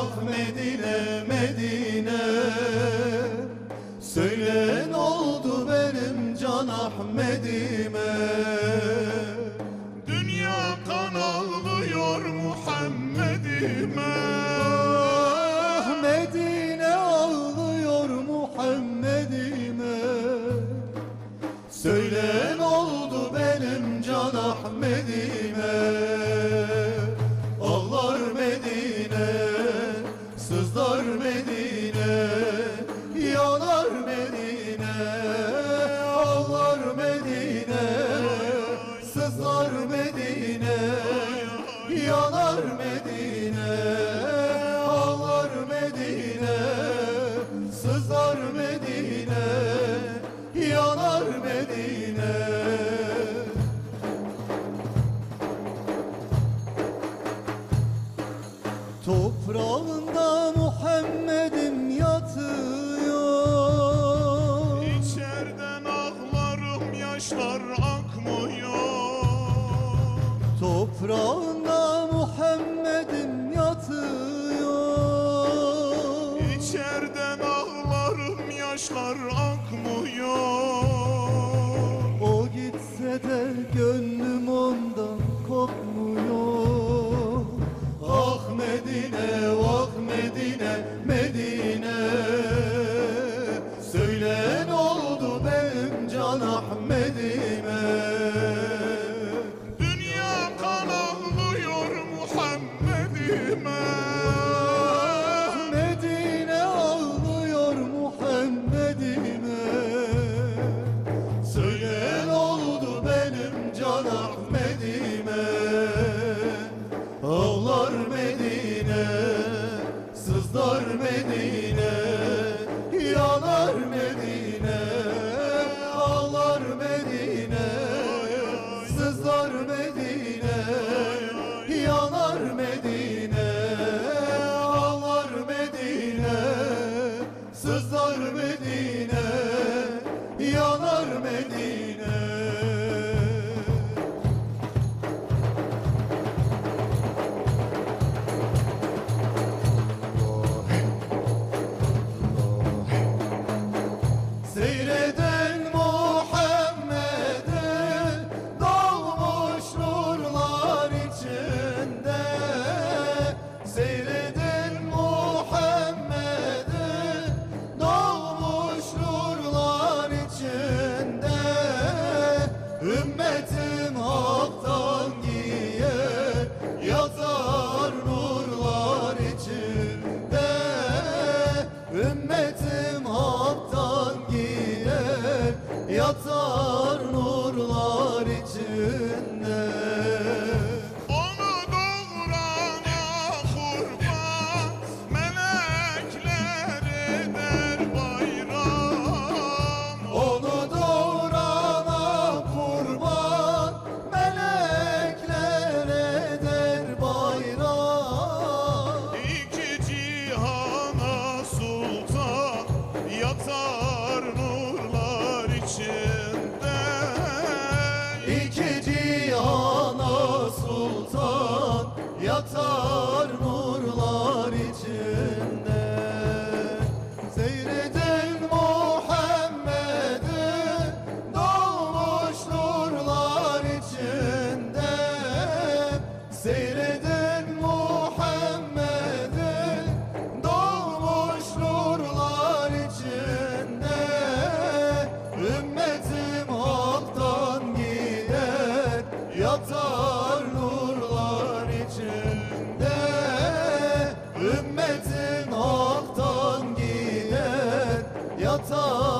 ah Medine Medine. Söyle ne oldu benim can Ahmet'ime. Dünya kan ağlıyor Muhammed'ime. Ah Medine ağlıyor Muhammed'ime. Söyle ne oldu benim can Ahmet'ime. Yanar Medine, ağlar Medine, sızlar Medine, yanar Medine. içerden ağlarım yaşlar akmıyor. O gitse de gönlüm ondan kopmuyor. Ah Medine, vah Medine, Medine. aktan gider yatar